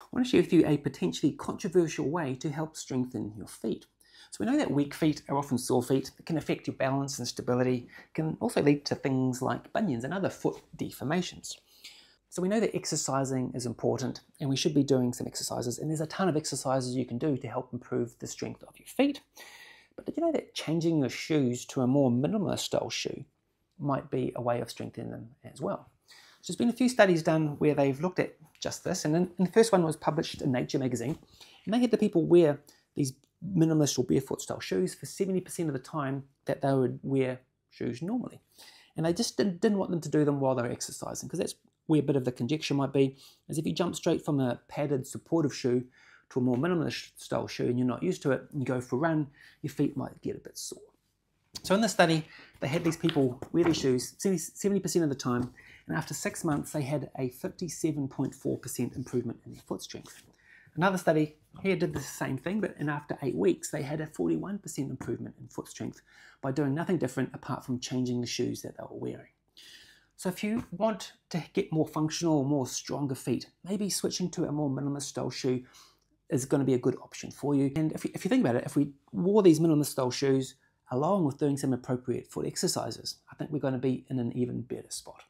I want to share with you a potentially controversial way to help strengthen your feet. So we know that weak feet are often sore feet. It can affect your balance and stability. It can also lead to things like bunions and other foot deformations. So we know that exercising is important and we should be doing some exercises and there's a ton of exercises you can do to help improve the strength of your feet. But did you know that changing your shoes to a more minimalist style shoe might be a way of strengthening them as well? So there's been a few studies done where they've looked at just this and, then, and the first one was published in Nature magazine and they had the people wear these minimalist or barefoot style shoes for 70% of the time that they would wear shoes normally. And they just didn't, didn't want them to do them while they were exercising because that's where a bit of the conjecture might be, is if you jump straight from a padded supportive shoe to a more minimalist style shoe and you're not used to it, and you go for a run, your feet might get a bit sore. So in the study, they had these people wear their shoes 70% of the time, and after six months, they had a 57.4% improvement in their foot strength. Another study here did the same thing, but in after eight weeks, they had a 41% improvement in foot strength by doing nothing different apart from changing the shoes that they were wearing. So if you want to get more functional, more stronger feet, maybe switching to a more minimalist style shoe is going to be a good option for you. And if you, if you think about it, if we wore these minimalist style shoes along with doing some appropriate foot exercises, I think we're going to be in an even better spot.